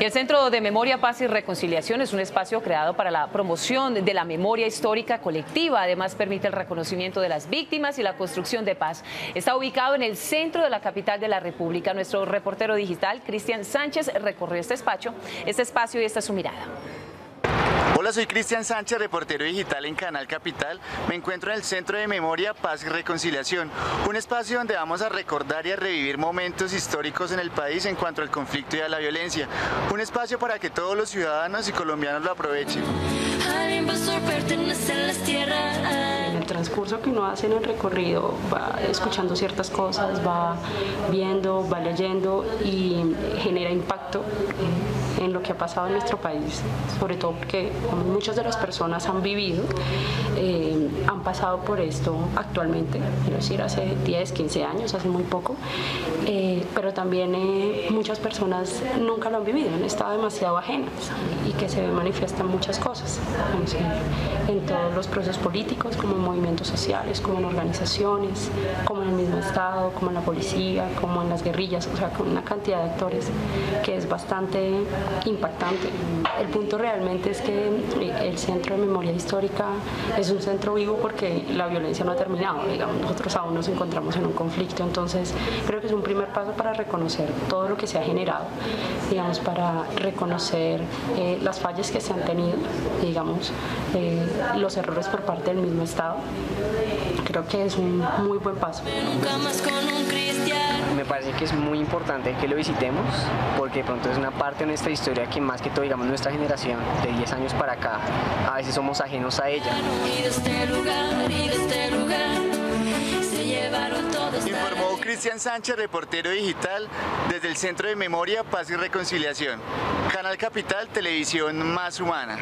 El Centro de Memoria, Paz y Reconciliación es un espacio creado para la promoción de la memoria histórica colectiva. Además, permite el reconocimiento de las víctimas y la construcción de paz. Está ubicado en el centro de la capital de la República. Nuestro reportero digital, Cristian Sánchez, recorrió este espacio, este espacio y esta es su mirada. Hola, soy Cristian Sánchez, reportero digital en Canal Capital. Me encuentro en el Centro de Memoria, Paz y Reconciliación, un espacio donde vamos a recordar y a revivir momentos históricos en el país en cuanto al conflicto y a la violencia. Un espacio para que todos los ciudadanos y colombianos lo aprovechen. En transcurso que uno hace en el recorrido va escuchando ciertas cosas, va viendo, va leyendo y genera impacto en lo que ha pasado en nuestro país, sobre todo porque muchas de las personas han vivido, eh, han pasado por esto actualmente, quiero decir, hace 10, 15 años, hace muy poco, eh, pero también eh, muchas personas nunca lo han vivido, han estado demasiado ajenas y que se manifiestan muchas cosas en todos los procesos políticos, como en movimientos sociales, como en organizaciones, como en el mismo Estado, como en la policía, como en las guerrillas, o sea, con una cantidad de actores que es bastante impactante. El punto realmente es que el Centro de Memoria Histórica es un centro vivo porque la violencia no ha terminado, digamos, nosotros aún nos encontramos en un conflicto, entonces creo que es un primer paso para reconocer todo lo que se ha generado, digamos, para reconocer eh, las fallas que se han tenido, digamos, eh, los errores por parte del mismo Estado. Creo que es un muy buen paso. Me parece que es muy importante que lo visitemos porque pronto es una parte de nuestra historia que más que todo, digamos, nuestra generación de 10 años para acá, a veces somos ajenos a ella. Informó Cristian Sánchez, reportero digital desde el Centro de Memoria, Paz y Reconciliación. Canal Capital, Televisión Más Humana.